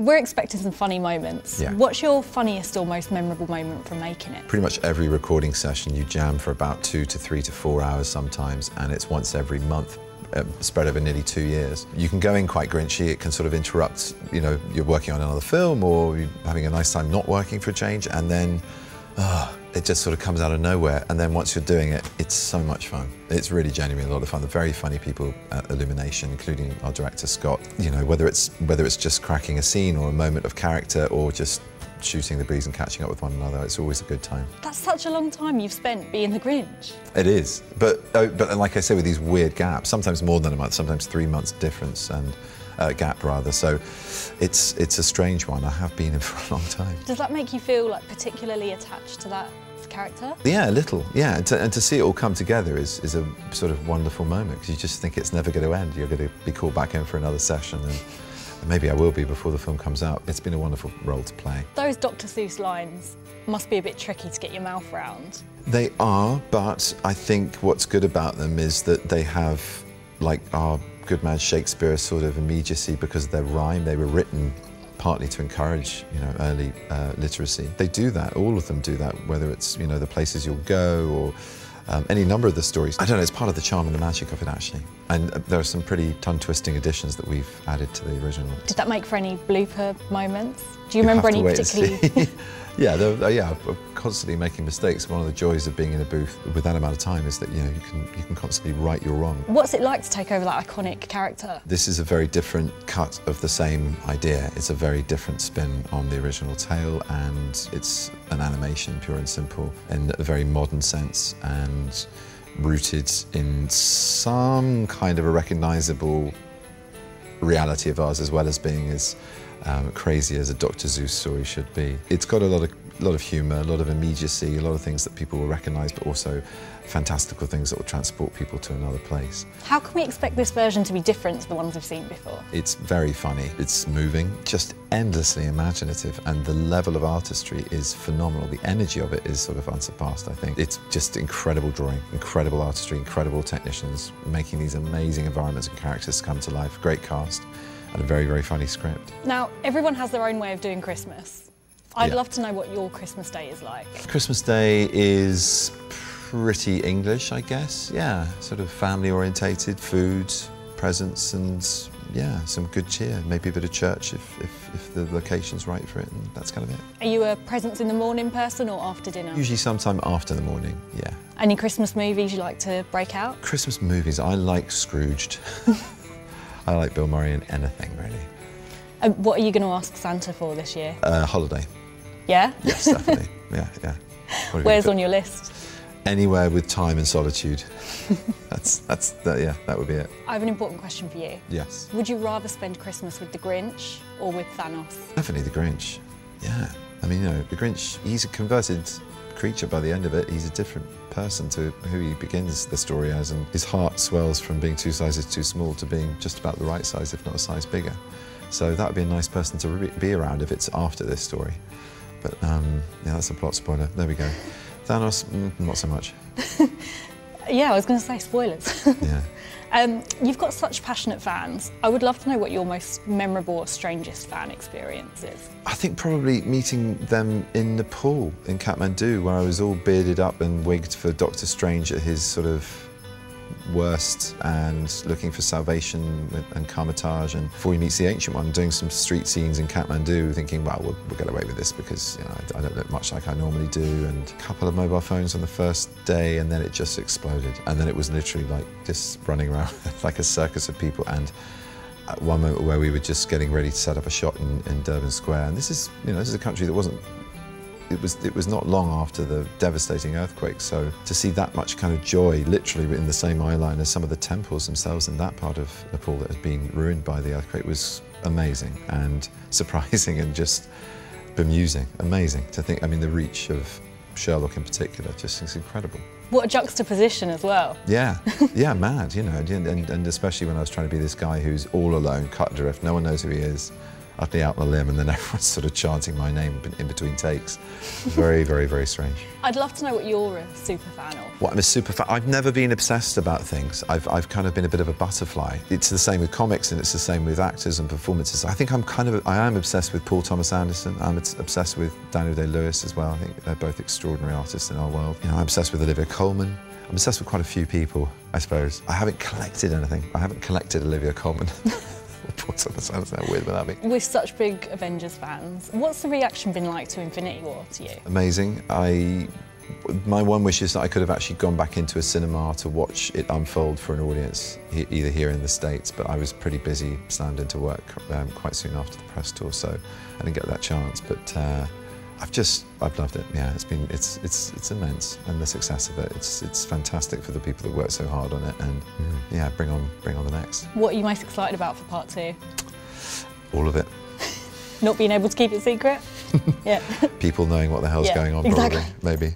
We're expecting some funny moments. Yeah. What's your funniest or most memorable moment from making it? Pretty much every recording session you jam for about two to three to four hours sometimes, and it's once every month. uh, Spread over nearly two years. You can go in quite grinchy. It can sort of interrupt. You know, you're working on another film, or you're having a nice time not working for a change, and then ah, it just sort of comes out of nowhere. And then once you're doing it, it's so much fun. It's really genuinely a lot of fun. The very funny people at Illumination, including our director Scott. You know, whether it's whether it's just cracking a scene or a moment of character, or just shooting the breeze and catching up with one another, it's always a good time. That's such a long time you've spent being the Grinch. It is, but uh, but like I say, with these weird gaps, sometimes more than a month, sometimes three months difference and uh, gap rather. So it's it's a strange one. I have been in for a long time. Does that make you feel like particularly attached to that character? Yeah, a little. Yeah, and to, and to see it all come together is is a sort of wonderful moment because you just think it's never going to end. You're going to be called back in for another session, and, and maybe I will be before the film comes out. It's been a wonderful role to play. Those Dr. Seuss lines must be a bit tricky to get your mouth round. They are, but I think what's good about them is that they have, like our good man Shakespeare, sort of immediacy because of their rhyme. They were written partly to encourage, you know, early uh, literacy. They do that. All of them do that. Whether it's you know the places you'll go or um, any number of the stories. I don't know. It's part of the charm and the magic of it actually. And uh, there are some pretty tongue-twisting additions that we've added to the original. Did that make for any blooper moments? Do you You remember any particularly? yeah, uh, yeah, constantly making mistakes. One of the joys of being in a booth with that amount of time is that you know you can you can constantly right your wrong. What's it like to take over that iconic character? This is a very different cut of the same idea. It's a very different spin on the original tale, and it's an animation, pure and simple, in a very modern sense, and rooted in some kind of a recognisable reality of ours, as well as being as um, crazy as a Dr. Seuss story should be. It's got a lot of lot of humour, a lot of immediacy, a lot of things that people will recognise, but also fantastical things that will transport people to another place. How can we expect this version to be different to the ones we've seen before? It's very funny, it's moving, just endlessly imaginative, and the level of artistry is phenomenal. The energy of it is sort of unsurpassed, I think. It's just incredible drawing, incredible artistry, incredible technicians making these amazing environments and characters come to life. Great cast, and a very, very funny script. Now, everyone has their own way of doing Christmas. I'd Yeah. love to know what your Christmas day is like. Christmas Day is pretty English, I guess. Yeah, sort of family orientated, food, presents, and yeah, some good cheer. Maybe a bit of church if, if, if the location's right for it, and that's kind of it. Are you a presents in the morning person or after dinner? Usually sometime after the morning, yeah. Any Christmas movies you like to break out? Christmas movies, I like Scrooged. I like Bill Murray in anything, really. Uh, what are you going to ask Santa for this year? Uh, holiday, Yeah? yes, definitely. yeah, yeah. You on your list? Anywhere with time and solitude. that's, that's, that, yeah, that would be it. I have an important question for you. Yes. Would you rather spend Christmas with the Grinch or with Thanos? Definitely the Grinch. Yeah. I mean, you know, the Grinch, he's a converted creature by the end of it. He's a different person to who he begins the story as, and his heart swells from being two sizes too small to being just about the right size, if not a size bigger. So that would be a nice person to re- be around if it's after this story. But um, yeah, that's a plot spoiler. There we go. Thanos, mm, not so much. Yeah, I was going to say spoilers. Yeah. um, you've got such passionate fans. I would love to know what your most memorable or strangest fan experience is. I think probably meeting them in Nepal, in Kathmandu, where I was all bearded up and wigged for Doctor Strange at his sort of worst and looking for salvation and Kamar-Taj. And before he meets the Ancient One, doing some street scenes in Kathmandu, thinking, well, we'll, we'll get away with this because you know, I, I don't look much like I normally do. And a couple of mobile phones on the first day, and then it just exploded. And then it was literally like just running around like a circus of people. And at one moment where we were just getting ready to set up a shot in, in Durbar Square, and this is, you know, this is a country that wasn't. It was, it was not long after the devastating earthquake, so to see that much kind of joy literally in the same eye line as some of the temples themselves in that part of Nepal that had been ruined by the earthquake was amazing and surprising and just bemusing. Amazing to think, I mean, the reach of Sherlock in particular just is incredible. What a juxtaposition as well. Yeah, yeah, mad, you know, and, and, and especially when I was trying to be this guy who's all alone, cut adrift, no one knows who he is. I'd be out on a limb and then everyone's sort of chanting my name in between takes. Very, very, very strange. I'd love to know what you're a super fan of. What I'm a super fan. I've never been obsessed about things. I've, I've kind of been a bit of a butterfly. It's the same with comics and it's the same with actors and performances. I think I'm kind of, I am obsessed with Paul Thomas Anderson. I'm obsessed with Daniel Day-Lewis as well. I think they're both extraordinary artists in our world. You know, I'm obsessed with Olivia Colman. I'm obsessed with quite a few people, I suppose. I haven't collected anything. I haven't collected Olivia Colman. Anderson, how weird that be? We're such big Avengers fans. What's the reaction been like to Infinity War to you? Amazing. I my one wish is that I could have actually gone back into a cinema to watch it unfold for an audience, either here in the States, but I was pretty busy standing to work um, quite soon after the press tour, so I didn't get that chance. But uh, I've just, I've loved it. Yeah, it's been, it's, it's, it's immense, and the success of it, it's, it's fantastic for the people that work so hard on it, and mm. yeah, bring on, bring on the next. What are you most excited about for part two? All of it. Not being able to keep it secret? yeah. People knowing what the hell's yeah, going on, exactly. probably, maybe.